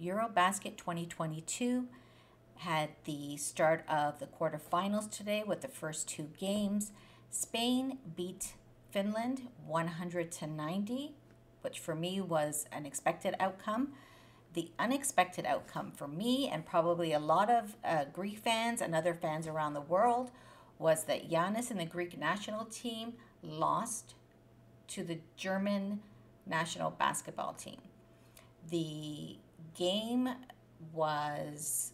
Eurobasket 2022 had the start of the quarterfinals today with the first two games. Spain beat Finland 100 to 90, which for me was an expected outcome. The unexpected outcome for me and probably a lot of uh, Greek fans and other fans around the world was that Giannis and the Greek national team lost to the German national basketball team. The game was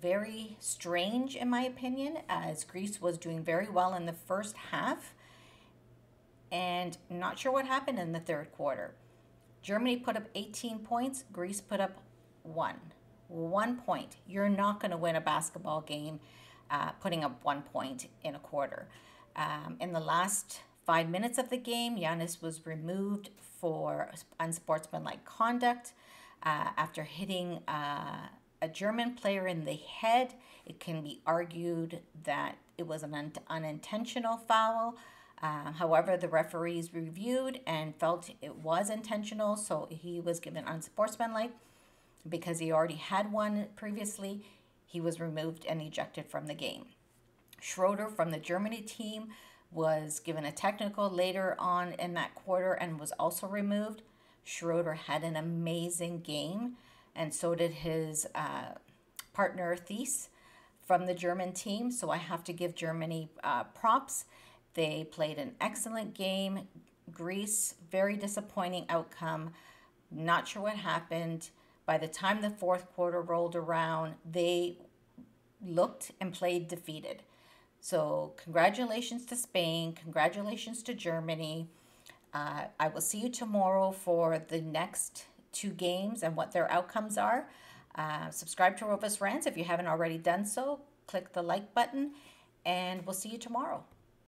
very strange, in my opinion, as Greece was doing very well in the first half and not sure what happened in the third quarter. Germany put up 18 points, Greece put up one. One point. You're not going to win a basketball game uh, putting up one point in a quarter. Um, in the last five minutes of the game, Giannis was removed for unsportsmanlike conduct uh, after hitting uh, a German player in the head. It can be argued that it was an un- unintentional foul. Uh, however, the referees reviewed and felt it was intentional, so he was given unsportsmanlike because he already had one previously. He was removed and ejected from the game. Schroeder from the Germany team was given a technical later on in that quarter and was also removed. Schroeder had an amazing game, and so did his uh, partner Theis from the German team. So I have to give Germany uh, props. They played an excellent game. Greece, very disappointing outcome. Not sure what happened. By the time the fourth quarter rolled around, they looked and played defeated. So, congratulations to Spain. Congratulations to Germany. Uh, I will see you tomorrow for the next two games and what their outcomes are. Uh, subscribe to Rovos Rants if you haven't already done so. Click the like button, and we'll see you tomorrow.